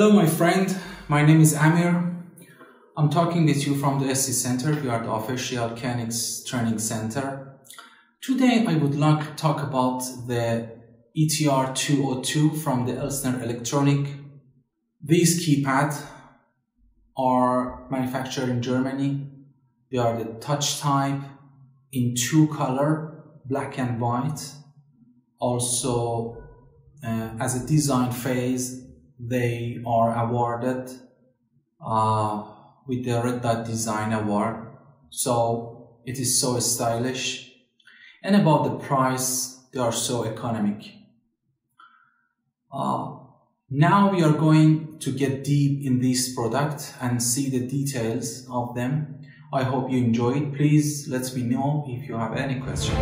Hello, my friend. My name is Amir. I'm talking with you from the SC Center. We are the official KNX training center. Today, I would like to talk about the ETR 202 from the Elsner Elektronik. These keypad are manufactured in Germany. They are the touch type in two color, black and white. Also, uh, as a design phase, they are awarded uh, with the Red Dot Design Award. So it is so stylish. And about the price, they are so economic. Uh, now we are going to get deep in this product and see the details of them. I hope you enjoy it. Please let me know if you have any questions.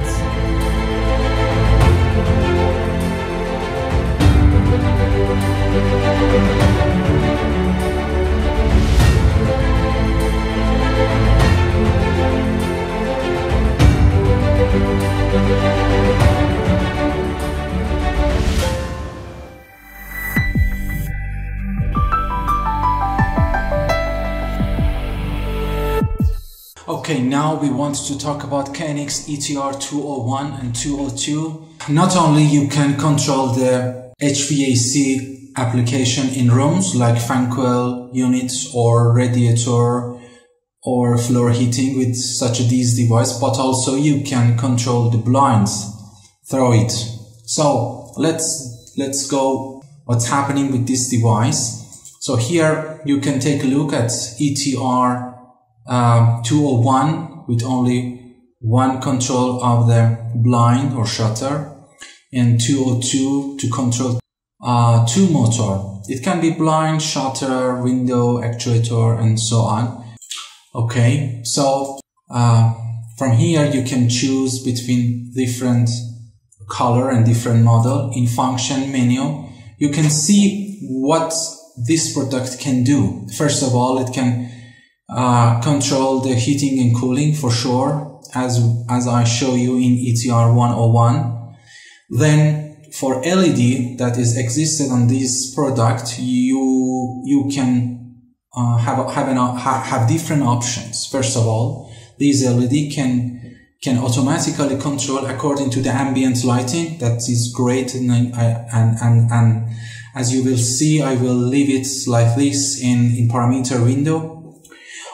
Okay, now we want to talk about KNX ETR 201 and 202. Not only you can control the HVAC application in rooms like fan coil units or radiator or floor heating with such a these device, but also you can control the blinds through it. So let's let's go what's happening with this device. So here you can take a look at ETR um, 201 with only one control of the blind or shutter and 202 to control uh, two motor. It can be blind, shutter, window, actuator, and so on. Okay, so uh, from here you can choose between different color and different model in function menu. You can see what this product can do. First of all, it can uh, control the heating and cooling for sure, as, as I show you in ETR 101. Then for LED that is existed on this product, you, you can uh, have, have, an, have different options. First of all, these LED can, can automatically control according to the ambient lighting. That is great. And, and, and, and as you will see, I will leave it like this in, in parameter window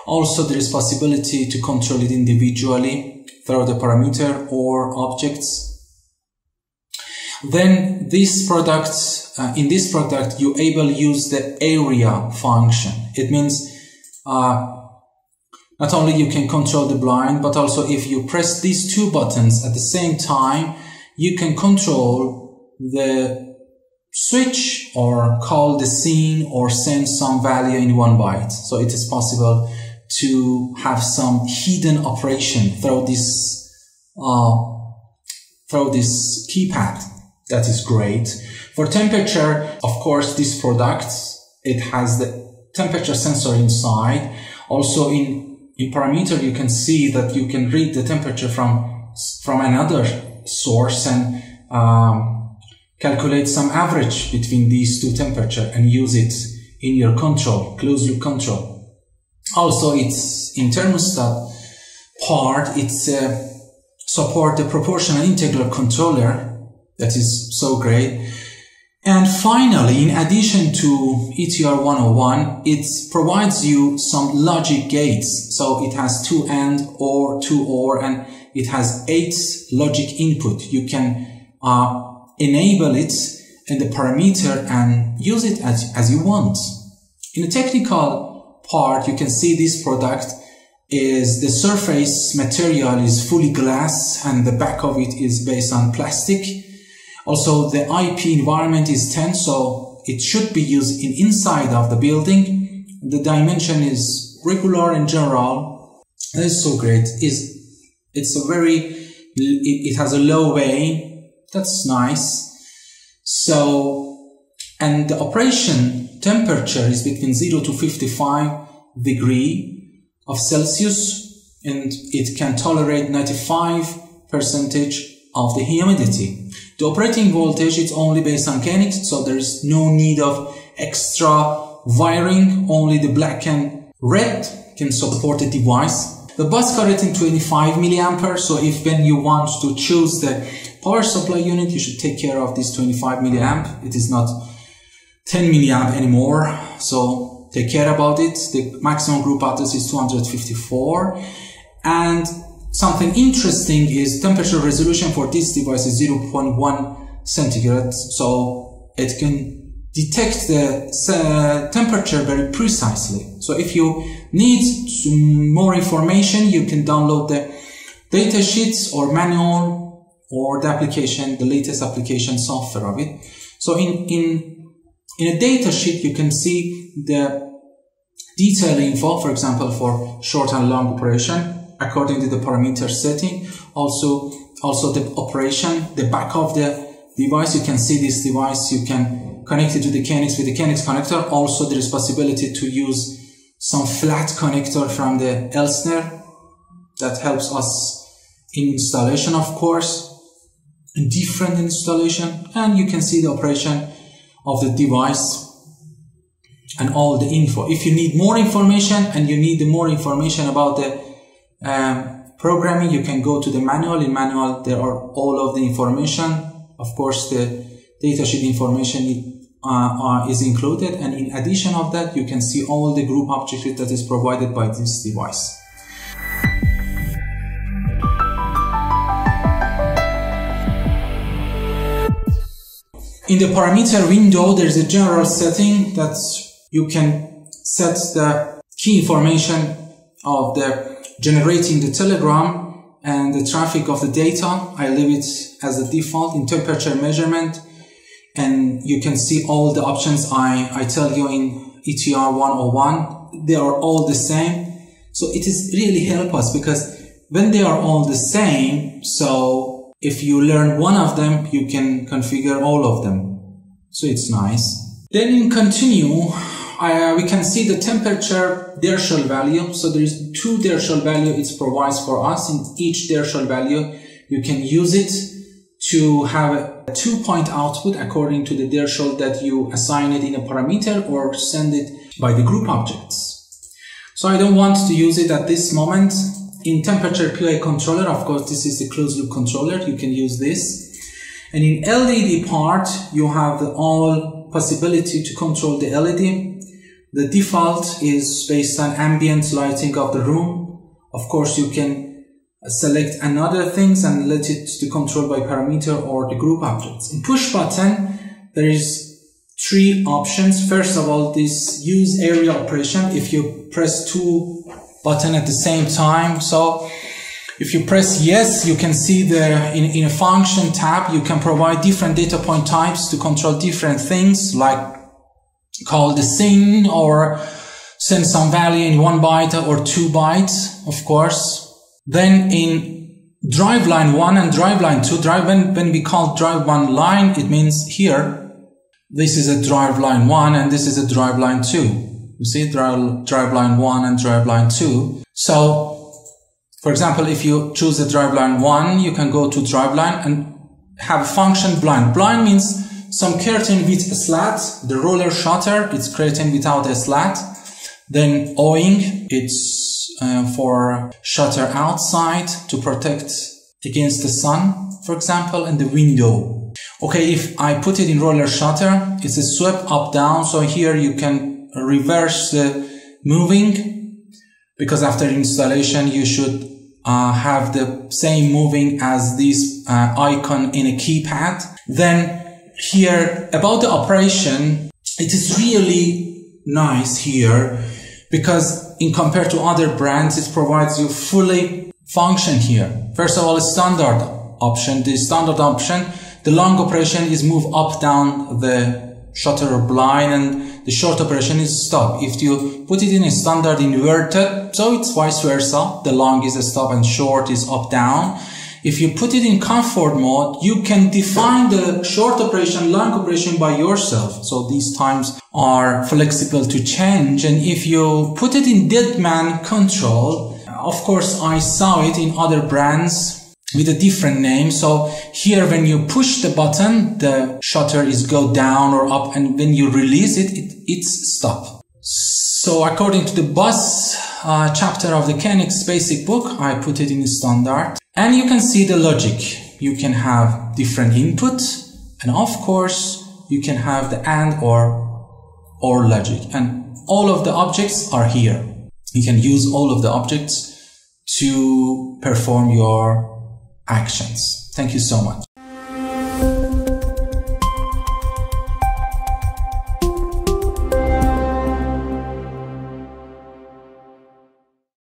also, there is possibility to control it individually through the parameter or objects. Then this product, uh, in this product, you able use the area function. It means uh, not only you can control the blind, but also if you press these two buttons at the same time, you can control the switch or call the scene or send some value in one byte. So it is possible to have some hidden operation through this uh, through this keypad. That is great. For temperature, of course, this product it has the temperature sensor inside. Also, in in parameter, you can see that you can read the temperature from from another source and um, calculate some average between these two temperature and use it in your control, closed loop control. Also, it's in thermostat part, it's uh, support the proportional integral controller. That is so great. And finally, in addition to ETR 101, it provides you some logic gates. So it has two AND or two OR and it has eight logic input. You can uh, enable it in the parameter and use it as, as you want. In a technical part, you can see this product is the surface material is fully glass and the back of it is based on plastic. Also, the IP environment is 10, so it should be used in inside of the building. The dimension is regular in general. That is so great. It's, it's a very, it, it has a low way. That's nice. So, and the operation temperature is between 0 to 55 degree of Celsius and it can tolerate 95 percentage of the humidity. The operating voltage is only based on KNX, so there is no need of extra wiring, only the black and red can support the device. The bus car rating 25 milliampere. So if when you want to choose the power supply unit, you should take care of this 25 milliamp. It is not 10 milliamp anymore. So take care about it. The maximum group address is 254. And something interesting is temperature resolution for this device is 0.1 centigrade. So it can detect the uh, temperature very precisely. So if you need more information, you can download the data sheets or manual or the application, the latest application software of it. So in, in, in a data sheet, you can see the detail info, for example, for short and long operation according to the parameter setting. Also, also the operation, the back of the device, you can see this device, you can connect it to the KNX with the KNX connector. Also, there is possibility to use some flat connector from the Elsner that helps us in installation, of course, different installation, and you can see the operation of the device and all the info. If you need more information and you need more information about the um, programming, you can go to the manual. In manual, there are all of the information. Of course, the datasheet information uh, uh, is included and in addition of that you can see all the group object that is provided by this device. In the parameter window there is a general setting that you can set the key information of the generating the telegram and the traffic of the data. I leave it as a default in temperature measurement and you can see all the options I, I tell you in ETR 101. They are all the same. So it is really help us because when they are all the same, so if you learn one of them, you can configure all of them. So it's nice. Then in continue, uh, we can see the temperature threshold value. So there is two threshold value it provides for us. In each threshold value, you can use it to have a two point output according to the threshold that you assign it in a parameter or send it by the group objects. So I don't want to use it at this moment. In temperature PI controller, of course, this is the closed loop controller. You can use this. And in LED part, you have the all possibility to control the LED. The default is based on ambient lighting of the room. Of course, you can select another things and let it to control by parameter or the group objects. In push button, there is three options. First of all, this use area operation. If you press two button at the same time, so if you press yes, you can see the in, in a function tab, you can provide different data point types to control different things like call the scene or send some value in one byte or two bytes, of course. Then in drive line 1 and drive line 2, drive when, when we call drive 1 line, it means here, this is a drive line 1 and this is a drive line 2. You see, drive, drive line 1 and drive line 2. So, for example, if you choose the drive line 1, you can go to drive line and have a function blind. Blind means some curtain with a slat, the roller shutter, it's curtain without a slat. Then Awning, it's uh, for shutter outside to protect against the sun, for example, and the window. Okay, if I put it in roller shutter, it's a sweep up down. So here you can reverse moving because after installation, you should uh, have the same moving as this uh, icon in a keypad. Then here about the operation, it is really nice here because in compared to other brands, it provides you fully function here. First of all, standard option. The standard option, the long operation is move up, down the shutter or blind and the short operation is stop. If you put it in a standard inverted, so it's vice versa. The long is a stop and short is up, down. If you put it in comfort mode, you can define the short operation, long operation by yourself. So these times are flexible to change. And if you put it in dead man control, of course, I saw it in other brands with a different name. So here, when you push the button, the shutter is go down or up. And when you release it, it it's stop. So according to the bus uh, chapter of the KNX basic book, I put it in standard. And you can see the logic. You can have different input and of course you can have the AND or OR logic and all of the objects are here. You can use all of the objects to perform your actions. Thank you so much.